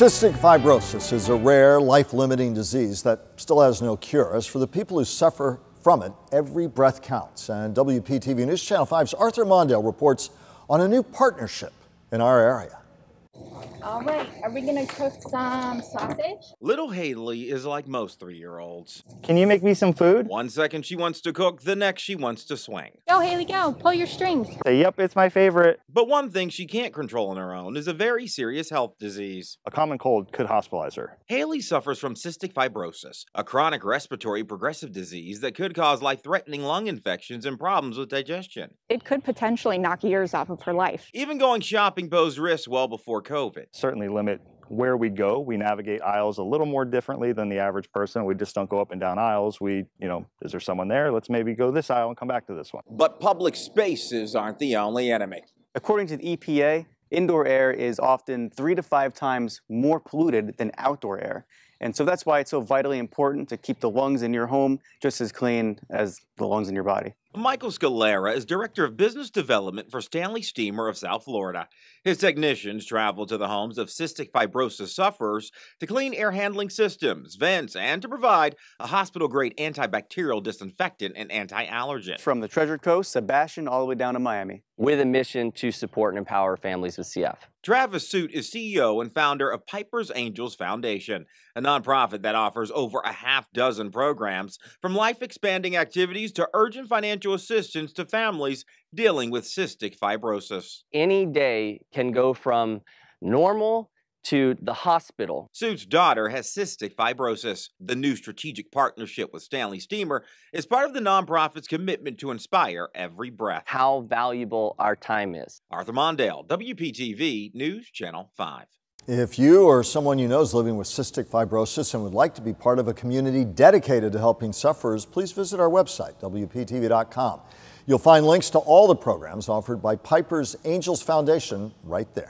Cystic fibrosis is a rare, life limiting disease that still has no cure. As for the people who suffer from it, every breath counts. And WPTV News Channel 5's Arthur Mondale reports on a new partnership in our area. All right, are we gonna cook some sausage? Little Hailey is like most three year olds. Can you make me some food? One second she wants to cook, the next she wants to swing. Go, Hailey, go. Pull your strings. Say, yep, it's my favorite. But one thing she can't control on her own is a very serious health disease. A common cold could hospitalize her. Hailey suffers from cystic fibrosis, a chronic respiratory progressive disease that could cause life threatening lung infections and problems with digestion. It could potentially knock years off of her life. Even going shopping posed risks well before COVID. Certainly limit where we go. We navigate aisles a little more differently than the average person. We just don't go up and down aisles. We, you know, is there someone there? Let's maybe go this aisle and come back to this one. But public spaces aren't the only enemy. According to the EPA, indoor air is often three to five times more polluted than outdoor air. And so that's why it's so vitally important to keep the lungs in your home just as clean as the lungs in your body. Michael Scalera is Director of Business Development for Stanley Steemer of South Florida. His technicians travel to the homes of cystic fibrosis sufferers to clean air handling systems, vents, and to provide a hospital grade antibacterial disinfectant and anti allergen. From the Treasure Coast, Sebastian, all the way down to Miami. With a mission to support and empower families with CF. Travis Suit is CEO and founder of Piper's Angels Foundation, a nonprofit that offers over a half dozen programs from life expanding activities to urgent financial assistance to families dealing with cystic fibrosis. Any day can go from normal to the hospital. Suit's daughter has cystic fibrosis. The new strategic partnership with Stanley Steemer is part of the nonprofit's commitment to inspire every breath. How valuable our time is. Arthur Mondale, WPTV News Channel 5. If you or someone you know is living with cystic fibrosis and would like to be part of a community dedicated to helping sufferers, please visit our website, WPTV.com. You'll find links to all the programs offered by Piper's Angels Foundation right there.